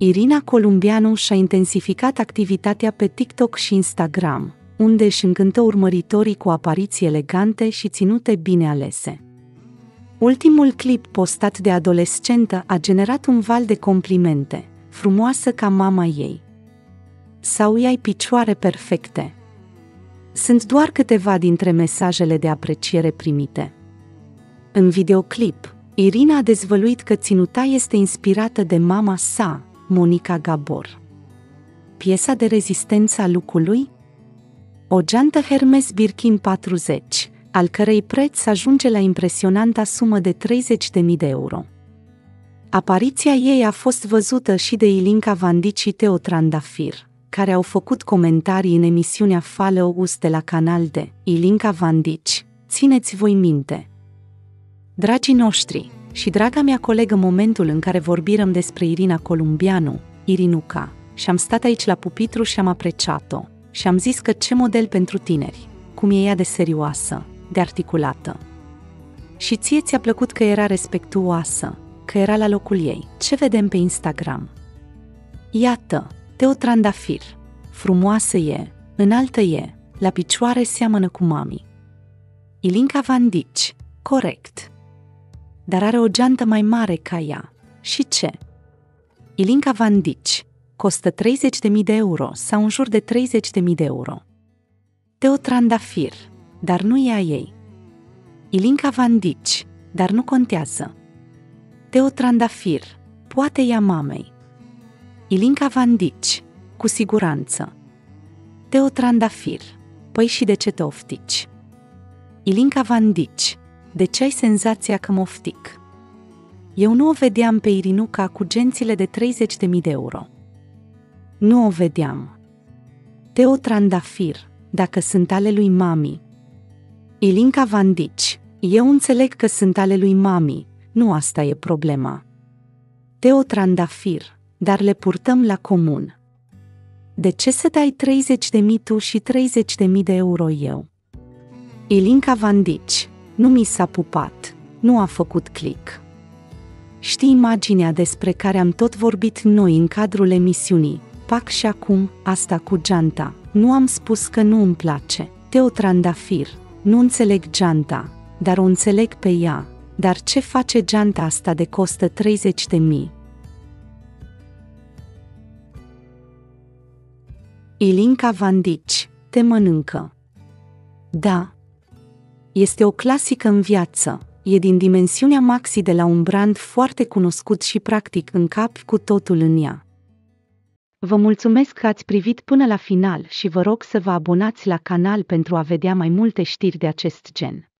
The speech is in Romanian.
Irina Columbianu și-a intensificat activitatea pe TikTok și Instagram, unde își încântă urmăritorii cu apariții elegante și ținute bine alese. Ultimul clip postat de adolescentă a generat un val de complimente, frumoasă ca mama ei. Sau ai picioare perfecte. Sunt doar câteva dintre mesajele de apreciere primite. În videoclip, Irina a dezvăluit că ținuta este inspirată de mama sa, Monica Gabor. Piesa de rezistență a lucrului? O geantă Hermes Birkin 40, al cărei preț ajunge la impresionanta sumă de 30.000 de euro. Apariția ei a fost văzută și de Ilinca Vandici și Teo Trandafir, care au făcut comentarii în emisiunea Follow Us de la canal de Ilinca Vandici. Țineți voi minte! Dragii noștri, și draga mea colegă momentul în care vorbirăm despre Irina Columbianu, Irinuca, și am stat aici la pupitru și am apreciat-o, și am zis că ce model pentru tineri, cum e ea de serioasă, de articulată. Și ție ți-a plăcut că era respectuoasă, că era la locul ei. Ce vedem pe Instagram? Iată, Teo Trandafir. Frumoasă e, înaltă e, la picioare seamănă cu mami. Ilinca Vandici. Corect. Dar are o geantă mai mare ca ea. Și ce? Ilinca Vandici. Costă 30.000 de euro sau în jur de 30.000 de euro. Teo Trandafir. Dar nu e a ei. Ilinca Vandici. Dar nu contează. Teo Trandafir. Poate ea mamei. Ilinca Vandici. Cu siguranță. Teo Trandafir. Păi și de ce te oftici? Ilinca Vandici. De ce ai senzația că mă oftic? Eu nu o vedeam pe Irinuca cu gențile de 30.000 de euro. Nu o vedeam. Teo Trandafir, dacă sunt ale lui mami. Ilinca Vandici. Eu înțeleg că sunt ale lui mami, nu asta e problema. Teo Trandafir, dar le purtăm la comun. De ce să dai 30 de mii tu și 30 de mii de euro eu? Ilinca Vandici, nu mi s-a pupat, nu a făcut click. Știi imaginea despre care am tot vorbit noi în cadrul emisiunii, pac și acum, asta cu geanta, nu am spus că nu îmi place, Teo Trandafir, nu înțeleg geanta, dar o înțeleg pe ea, dar ce face geanta asta de costă 30 de mii? Ilinca Vandici, te mănâncă. Da. Este o clasică în viață, e din dimensiunea maxi de la un brand foarte cunoscut și practic în cap cu totul în ea. Vă mulțumesc că ați privit până la final și vă rog să vă abonați la canal pentru a vedea mai multe știri de acest gen.